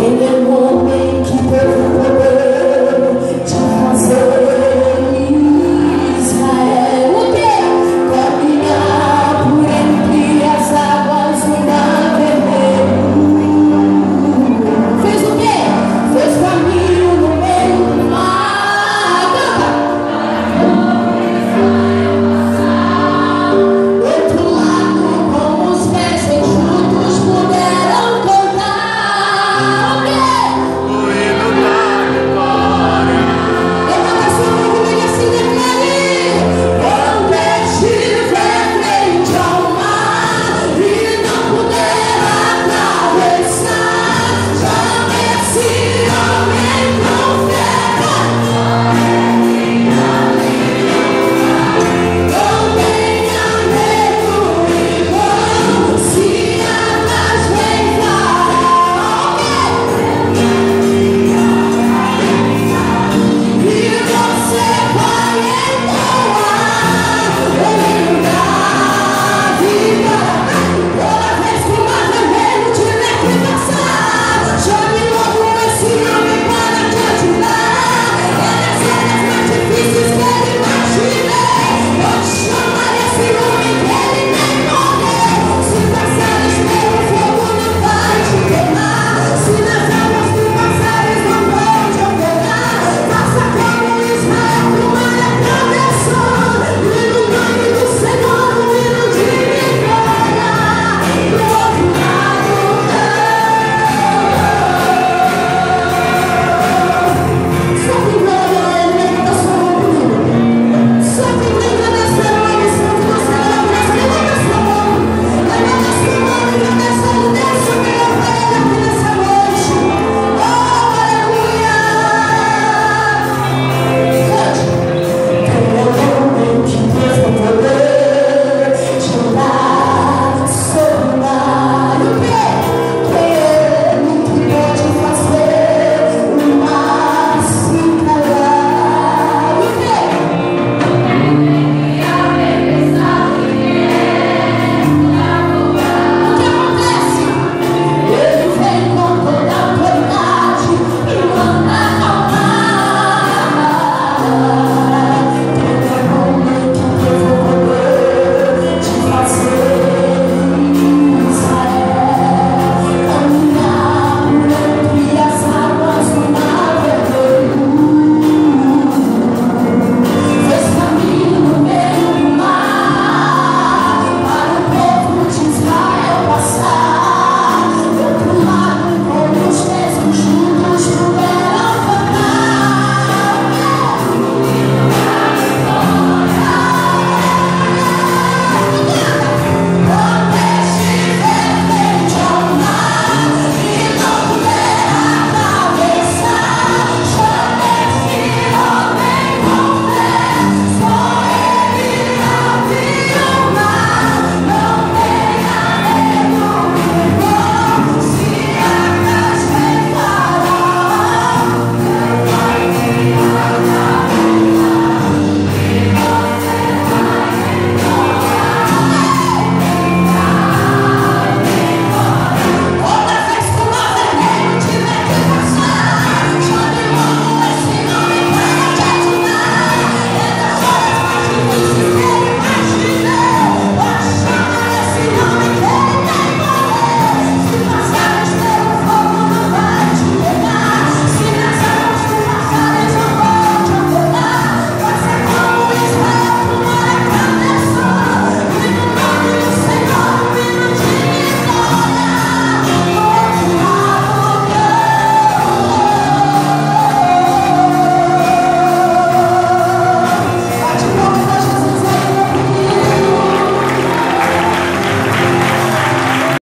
Canyon